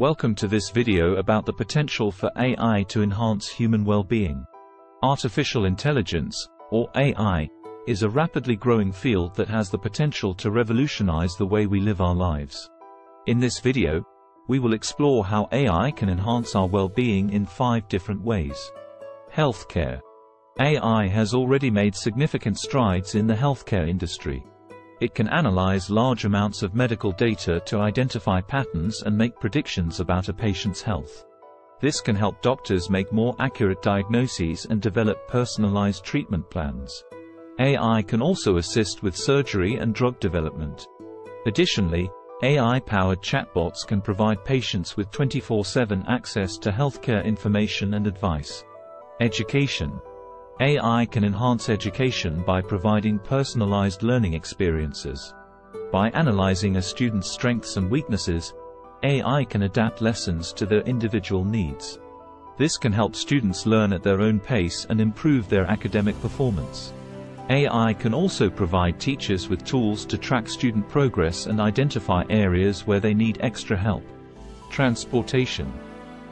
Welcome to this video about the potential for AI to enhance human well-being. Artificial intelligence, or AI, is a rapidly growing field that has the potential to revolutionize the way we live our lives. In this video, we will explore how AI can enhance our well-being in five different ways. Healthcare. AI has already made significant strides in the healthcare industry. It can analyze large amounts of medical data to identify patterns and make predictions about a patient's health. This can help doctors make more accurate diagnoses and develop personalized treatment plans. AI can also assist with surgery and drug development. Additionally, AI-powered chatbots can provide patients with 24-7 access to healthcare information and advice. Education. AI can enhance education by providing personalized learning experiences. By analyzing a student's strengths and weaknesses, AI can adapt lessons to their individual needs. This can help students learn at their own pace and improve their academic performance. AI can also provide teachers with tools to track student progress and identify areas where they need extra help. Transportation.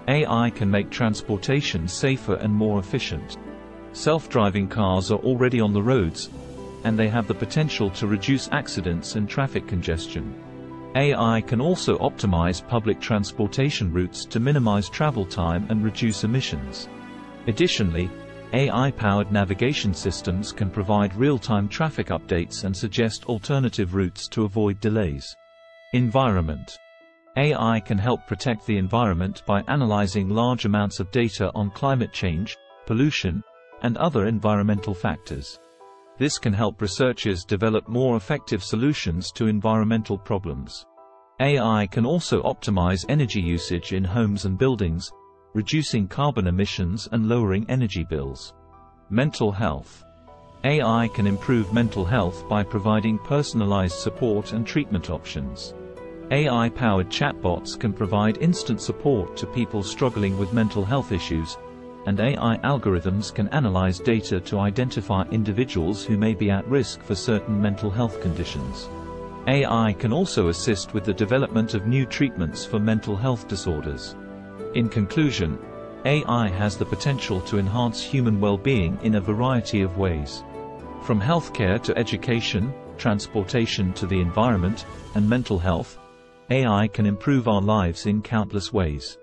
AI can make transportation safer and more efficient. Self-driving cars are already on the roads, and they have the potential to reduce accidents and traffic congestion. AI can also optimize public transportation routes to minimize travel time and reduce emissions. Additionally, AI-powered navigation systems can provide real-time traffic updates and suggest alternative routes to avoid delays. Environment. AI can help protect the environment by analyzing large amounts of data on climate change, pollution, and other environmental factors. This can help researchers develop more effective solutions to environmental problems. AI can also optimize energy usage in homes and buildings, reducing carbon emissions and lowering energy bills. Mental health. AI can improve mental health by providing personalized support and treatment options. AI-powered chatbots can provide instant support to people struggling with mental health issues, and AI algorithms can analyze data to identify individuals who may be at risk for certain mental health conditions. AI can also assist with the development of new treatments for mental health disorders. In conclusion, AI has the potential to enhance human well-being in a variety of ways. From healthcare to education, transportation to the environment, and mental health, AI can improve our lives in countless ways.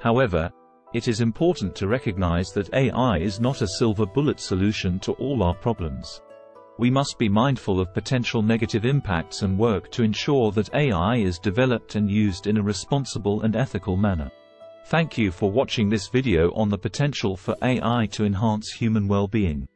However, it is important to recognize that AI is not a silver bullet solution to all our problems. We must be mindful of potential negative impacts and work to ensure that AI is developed and used in a responsible and ethical manner. Thank you for watching this video on the potential for AI to enhance human well-being.